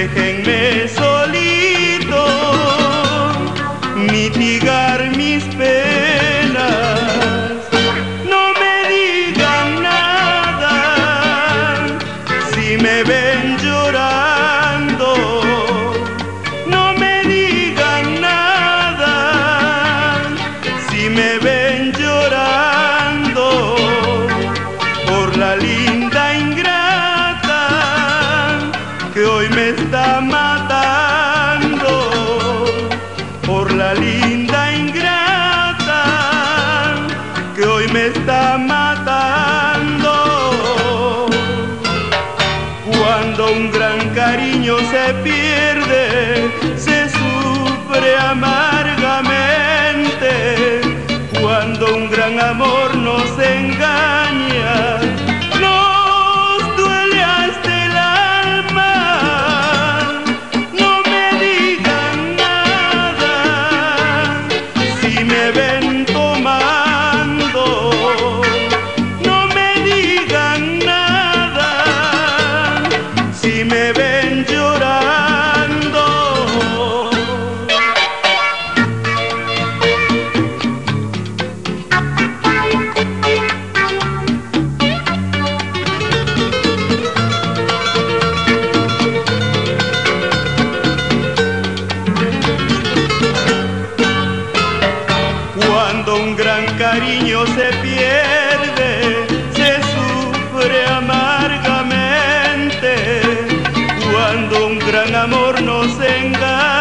déjenme solito mitigar mis penas. No me digan nada si me ven llorando. No me digan nada si me ven llorando. que hoy me está matando por la linda ingrata que hoy me está matando. Cuando un gran cariño se pierde se sufre amargamente. gran cariño se pierde, se sufre amargamente cuando un gran amor nos engaña.